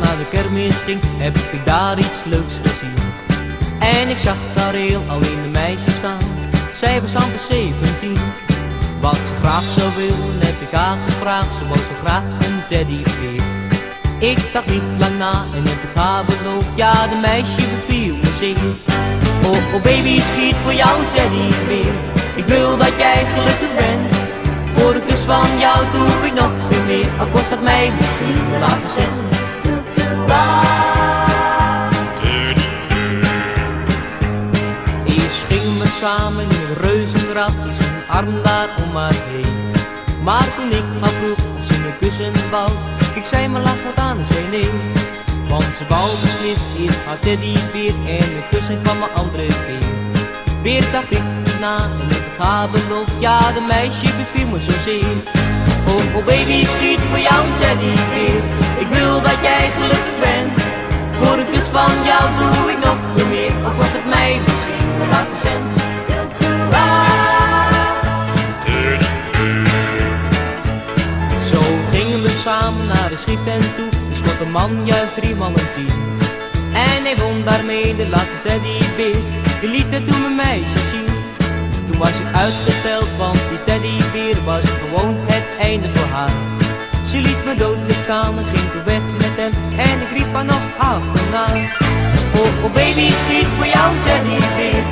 naar de kermis ging, heb ik daar iets leuks gezien. En ik zag daar heel alleen de meisjes staan, zij was amper 17. Wat ze graag zou willen, heb ik haar gevraagd, ze was zo graag een teddybeer. Ik dacht niet lang na en heb het haar beloofd, ja de meisje beviel me zeer. Oh, oh baby, schiet voor jou teddybeer, samen in een reuzenrad, is een arm daar om haar heen. Maar toen ik haar vroeg of ze me kussen wou, ik zei maar lach wat aan en zei nee. Want ze wou beslist eerst haar teddybeer en een kussen van mijn andere been. Weer dacht ik na en heb het haar ja de meisje beviel me zozeer. Oh, oh baby, schiet voor jou een teddybeer, ik wil dat jij samen naar de schietent toe, er schot een man juist drie mannen tien. En hij won daarmee de laatste teddybeer, die liet het toen mijn meisje zien. Toen was ik uitgeteld, want die teddybeer was gewoon het einde voor haar. Ze liet me doodelijk staan en ging toen weg met hem en ik riep haar nog achterna. Oh, oh baby, schiet voor jou teddybeer,